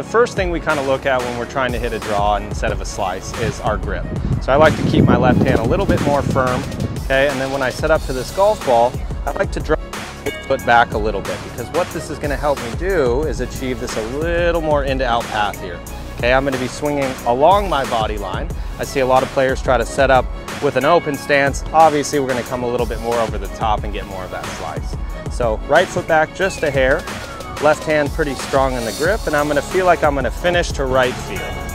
The first thing we kind of look at when we're trying to hit a draw instead of a slice is our grip. So I like to keep my left hand a little bit more firm, okay? And then when I set up to this golf ball, I like to drop foot back a little bit because what this is gonna help me do is achieve this a little more into out path here. Okay, I'm gonna be swinging along my body line. I see a lot of players try to set up with an open stance. Obviously, we're gonna come a little bit more over the top and get more of that slice. So right foot back just a hair, left hand pretty strong in the grip, and I'm gonna feel like I'm gonna finish to right field.